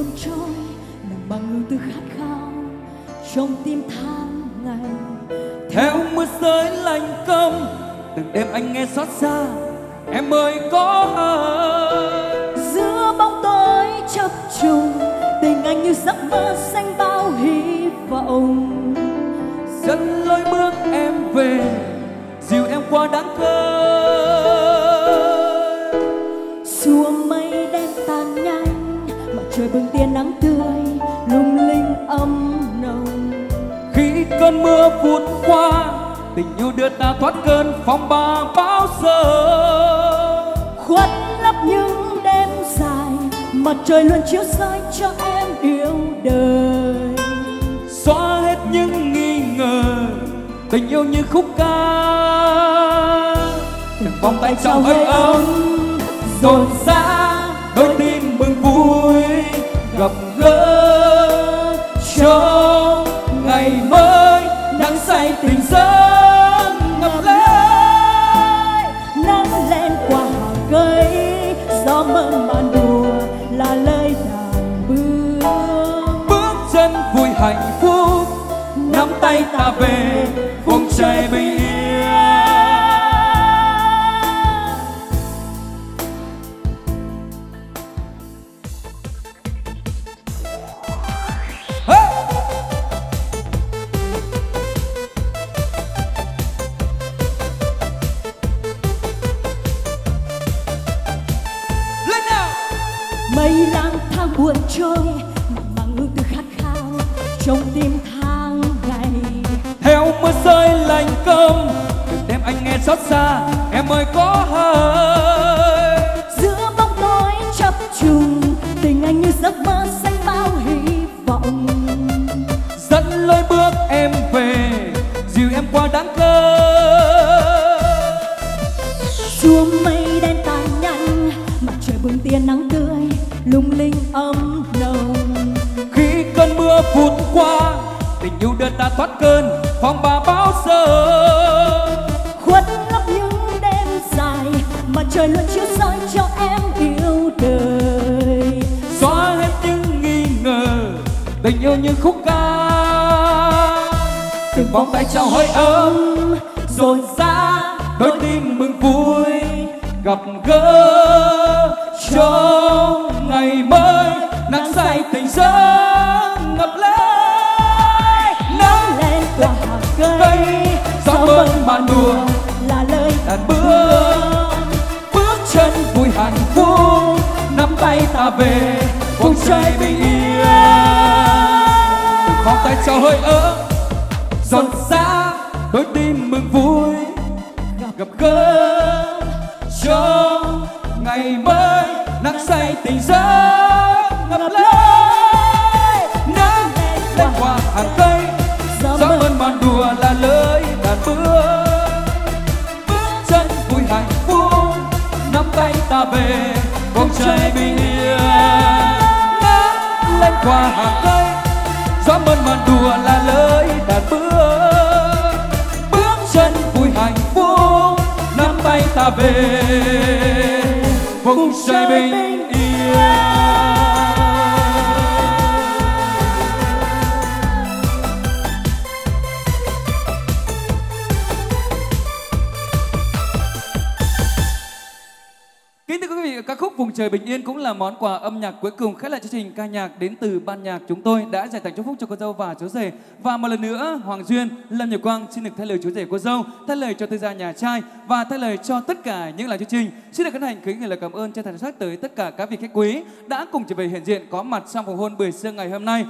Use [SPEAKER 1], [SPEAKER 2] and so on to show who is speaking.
[SPEAKER 1] buồn trôi nằm bằng ưu tư khát khao trong tim tháng ngày
[SPEAKER 2] theo mưa rơi lạnh câm từng đêm anh nghe xót xa em ơi có ai
[SPEAKER 1] giữa bóng tối chập trùng tình anh như giấc mơ xanh bao hy vọng.
[SPEAKER 2] Dẫn lối bước em về dìu em qua đáng cơn
[SPEAKER 1] bừng tia nắng tươi, lung linh ấm nồng.
[SPEAKER 2] Khi cơn mưa vụt qua, tình yêu đưa ta thoát cơn phong ba bão giờ.
[SPEAKER 1] Khuất lấp những đêm dài, mặt trời luôn chiếu soi cho em yêu đời.
[SPEAKER 2] Xóa hết những nghi ngờ, tình yêu như khúc ca. Từng vòng tay trao hơi ấm dồn ra đôi tim mừng vui gặp gỡ trong ngày mới. Nắng say tình giấc ngập lấy
[SPEAKER 1] nắng lên qua hàng cây gió mơ màn đùa là lời đàn bước
[SPEAKER 2] bước chân vui hạnh phúc nắm tay ta về vùng trời bình
[SPEAKER 1] mây lang thang buồn trôi bằng ưu tư khát khao trong tim tháng ngày.
[SPEAKER 2] Theo mưa rơi lạnh câm từng đêm anh nghe xót xa em ơi có hơi.
[SPEAKER 1] Giữa bóng tối chập trùng tình anh như giấc mơ xanh
[SPEAKER 2] mưa vụt qua tình yêu đưa ta thoát cơn phong ba bão giờ?
[SPEAKER 1] Khuất lấp những đêm dài mặt trời luôn chiếu soi cho em yêu đời.
[SPEAKER 2] Xóa hết những nghi ngờ tình yêu như khúc ca. Từng vòng tay trao hơi ấm dồn dã đôi tim mừng vui gặp gỡ trong màn đùa
[SPEAKER 1] là lời
[SPEAKER 2] đàn bước bước chân vui hạnh phúc. Nắm tay ta về vùng trời bình yên. vòng tay trao hơi ấm giòn giã đôi tim mừng vui. Gặp gỡ trong ngày mới nắng say tình giấc ngập lấy nắng lên qua hàng cây
[SPEAKER 1] gió
[SPEAKER 2] gió
[SPEAKER 1] mơ
[SPEAKER 2] ơn màn đùa là qua hàng cây, gió mơn màn đùa là lời đàn bước. Bước chân vui hạnh phúc, nắm tay ta về. Vùng trời bình ca khúc Vùng trời bình yên cũng là món quà âm nhạc cuối cùng khép lại chương trình ca nhạc đến từ ban nhạc chúng tôi đã giải tặng chúc phúc cho cô dâu và chú rể. Và một lần nữa, Hoàng Duyên, Lâm Nhật Quang xin được thay lời chú rể cô dâu, thay lời cho tư gia nhà trai và thay lời cho tất cả những là chương trình. Xin được hân hành kính gửi lời cảm ơn chân thành sắc tới tất cả các vị khách quý đã cùng trở về hiện diện có mặt trong phòng hôn bưởi sương ngày hôm nay.